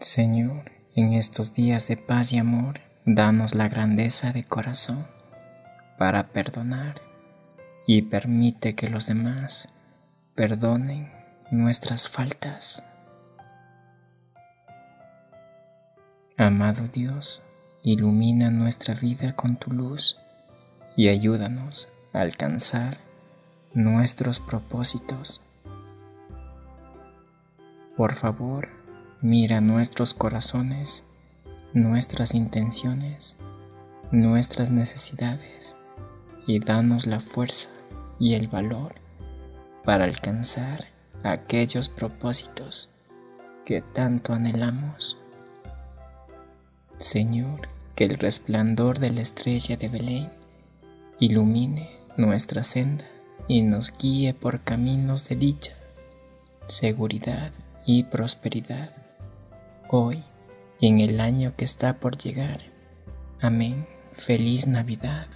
Señor, en estos días de paz y amor, danos la grandeza de corazón para perdonar y permite que los demás perdonen nuestras faltas. Amado Dios, ilumina nuestra vida con tu luz y ayúdanos a alcanzar nuestros propósitos. Por favor, mira nuestros corazones, nuestras intenciones, nuestras necesidades y danos la fuerza y el valor para alcanzar aquellos propósitos que tanto anhelamos. Señor, que el resplandor de la estrella de Belén ilumine nuestra senda y nos guíe por caminos de dicha, seguridad y prosperidad, hoy y en el año que está por llegar. Amén. Feliz Navidad.